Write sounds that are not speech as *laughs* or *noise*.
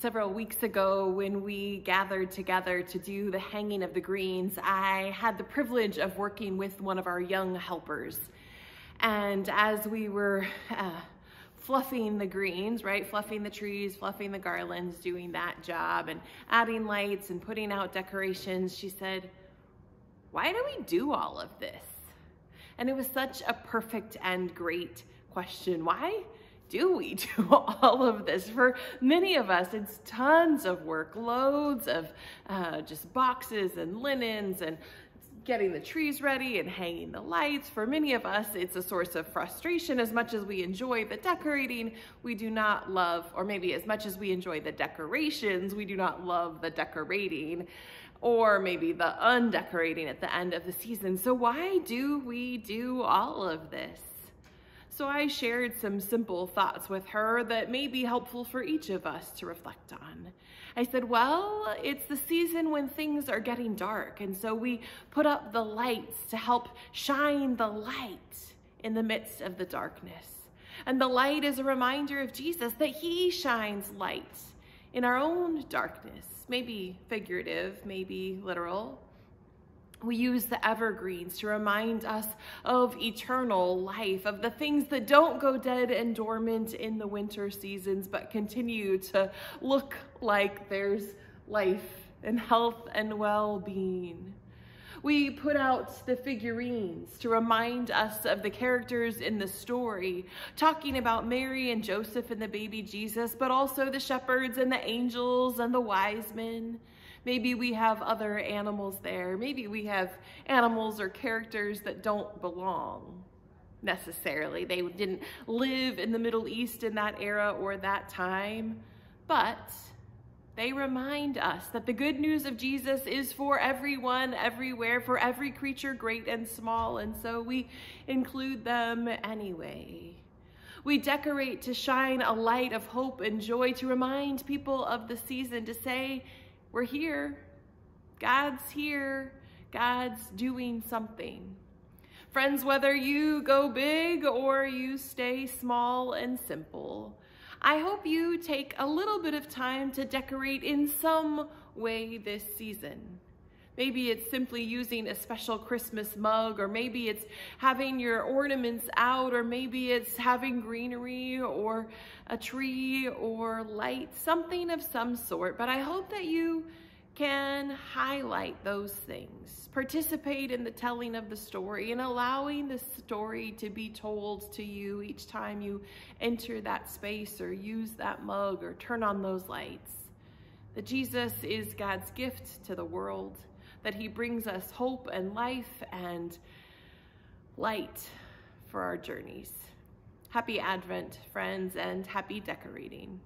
several weeks ago when we gathered together to do the hanging of the greens, I had the privilege of working with one of our young helpers. And as we were uh, fluffing the greens, right? Fluffing the trees, fluffing the garlands, doing that job and adding lights and putting out decorations, she said, why do we do all of this? And it was such a perfect and great question. Why do we *laughs* do all of this? For many of us, it's tons of work, loads of uh, just boxes and linens and getting the trees ready and hanging the lights. For many of us, it's a source of frustration. As much as we enjoy the decorating, we do not love, or maybe as much as we enjoy the decorations, we do not love the decorating or maybe the undecorating at the end of the season. So why do we do all of this? So I shared some simple thoughts with her that may be helpful for each of us to reflect on. I said, well, it's the season when things are getting dark. And so we put up the lights to help shine the light in the midst of the darkness. And the light is a reminder of Jesus that he shines light in our own darkness, maybe figurative, maybe literal. We use the evergreens to remind us of eternal life, of the things that don't go dead and dormant in the winter seasons, but continue to look like there's life and health and well-being. We put out the figurines to remind us of the characters in the story, talking about Mary and Joseph and the baby Jesus, but also the shepherds and the angels and the wise men. Maybe we have other animals there. Maybe we have animals or characters that don't belong necessarily. They didn't live in the Middle East in that era or that time, but they remind us that the good news of Jesus is for everyone, everywhere, for every creature, great and small, and so we include them anyway. We decorate to shine a light of hope and joy, to remind people of the season, to say, we're here. God's here. God's doing something. Friends, whether you go big or you stay small and simple, I hope you take a little bit of time to decorate in some way this season. Maybe it's simply using a special Christmas mug, or maybe it's having your ornaments out, or maybe it's having greenery or a tree or light, something of some sort. But I hope that you can highlight those things, participate in the telling of the story and allowing the story to be told to you each time you enter that space or use that mug or turn on those lights. That Jesus is God's gift to the world that he brings us hope and life and light for our journeys. Happy Advent, friends, and happy decorating.